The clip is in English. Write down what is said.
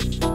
you